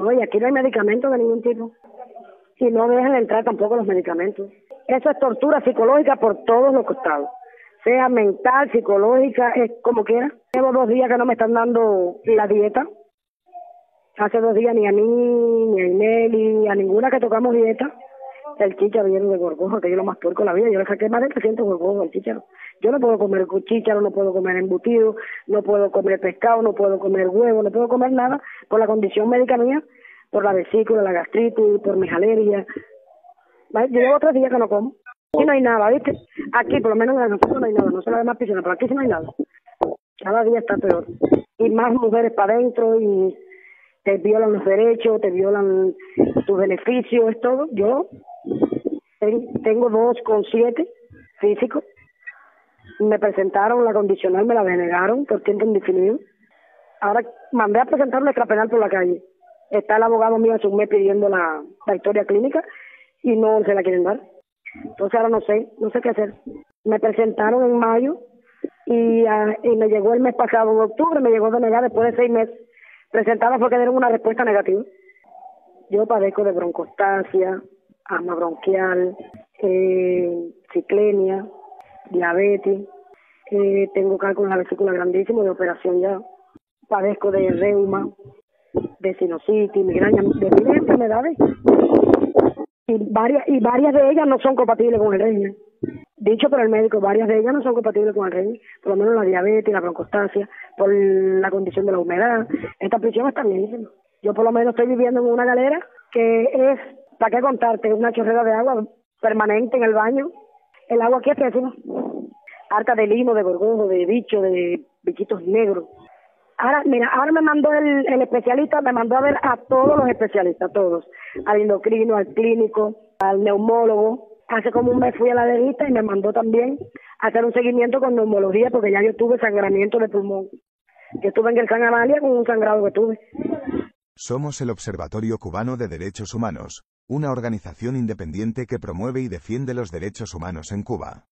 No, aquí no hay medicamentos de ningún tipo. Y no dejan entrar tampoco los medicamentos. Eso es tortura psicológica por todos los costados. Sea mental, psicológica, es como quiera. Llevo dos días que no me están dando la dieta. Hace dos días ni a mí, ni a Ineli, a ninguna que tocamos dieta. El chícharo lleno de gorgojo, que yo lo más puerco de la vida. Yo le saqué más de 300 gorgojos al chícharo. Yo no puedo comer chícharo, no puedo comer embutido, no puedo comer pescado, no puedo comer huevo, no puedo comer nada por la condición médica mía, por la vesícula, la gastritis, por mis alergias. Yo llevo tres días que no como. Aquí no hay nada, ¿viste? Aquí, por lo menos en el no hay nada, no sé la demás piscina, pero aquí sí no hay nada. Cada día está peor. Y más mujeres para adentro y te violan los derechos, te violan tus beneficios, es todo. Yo tengo dos con siete físicos. Me presentaron la condicional, me la denegaron por tiempo indefinido. Ahora mandé a presentar nuestra penal por la calle. Está el abogado mío hace un mes pidiendo la, la historia clínica y no se la quieren dar. Entonces ahora no sé, no sé qué hacer. Me presentaron en mayo y, uh, y me llegó el mes pasado, en octubre, me llegó denegar después de seis meses. Presentada porque dieron una respuesta negativa. Yo padezco de broncostasia, asma bronquial, eh, ciclenia, diabetes, eh, tengo cálculo en la vesícula grandísimo de operación ya, padezco de reuma, de sinusitis, migraña, de miles de enfermedades y varias y varias de ellas no son compatibles con el régimen. Dicho por el médico, varias de ellas no son compatibles con el régimen, por lo menos la diabetes, la broncostasia, por la condición de la humedad. Esta prisión está bien. Yo por lo menos estoy viviendo en una galera que es, ¿para qué contarte? Una chorrera de agua permanente en el baño. El agua aquí es pésima. Harta de limo, de gorgojo, de bicho, de bichitos negros. Ahora, mira, ahora me mandó el, especialista, me mandó a ver a todos los especialistas, a todos. Al endocrino, al clínico, al neumólogo. Hace como un mes fui a la derita y me mandó también a hacer un seguimiento con neumología porque ya yo tuve sangramiento de pulmón. Yo estuve en el San Amalia con un sangrado que tuve. Somos el Observatorio Cubano de Derechos Humanos, una organización independiente que promueve y defiende los derechos humanos en Cuba.